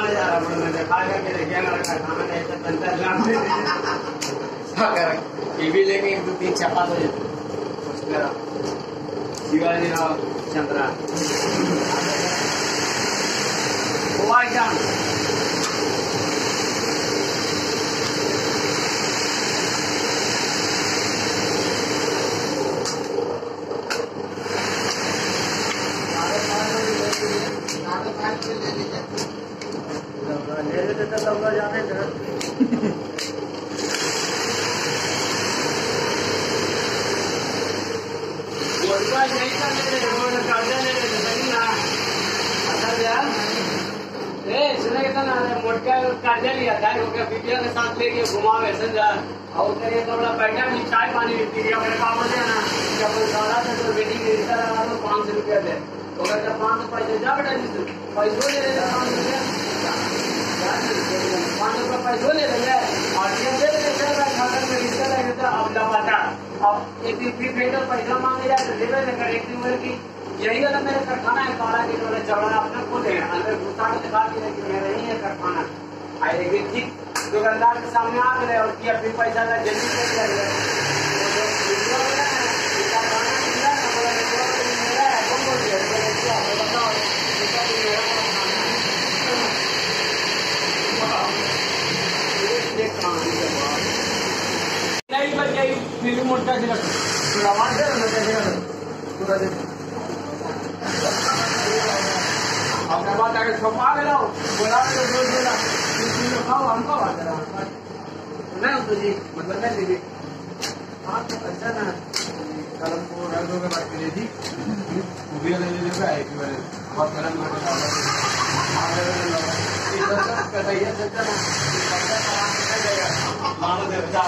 खाने जा रहा हूँ करके खाना नहीं तो बनता है। भी लेके एक दो तीन चपा तो मेरा शिवाजी राव चंद्रा। गोवा ले लेते तो सब लोग जाने थे मोटका नहीं करने दे रोड काटने दे सही ना अच्छा यार ए सुने के ना मोटका काटे लिया था वो के बिटिया के साथ लेके घुमावे, समझा और तेरे तो बड़ा बैठा भी चाय पानी भी पी लिया, मेरे पापा ने ना कि अपन से तो बेटी के रिश्ता लगा दो पाँच सौ रुपया दे। तो कहता, पाँच सौ पैसे जा बेटा जी पैसों ले लेते पाँच सौ रुपया बोले कि यही वाला मेरा कारखाना है किलो वाला चौड़ा अपने खुद है अंदर घुसा के दिखा दिया कि मेरा ही है कारखाना आए लेकिन ठीक, दुकानदार के सामने आ गए और किया फिर पैसा जल्दी से दिया गया वो जो वीडियो वाला है, उसका खाना मिला ना, बोला कि दो दिन मेरा है, कौन बोल दिया? बोले, क्या है, बताओ, उसका भी मेरा वाला खाना है। ये देख कहानी के बाद। नहीं बच गई फिर मोटा गिरा थोड़ा मार दे ना कैसे पूरा दे। अपने बात आगे छुपा के लाओ बोला तो दो बोला तुम लोग खाओ हमको बात करा नहीं तो जी मतलब नहीं दीदी हाँ तो अच्छा ना। कलम को रख के बात के वो भी अलग ले लेगा एक बार बहुत कलम में डाल ये सब कहता है ये सच्चा ना मानो दे बचा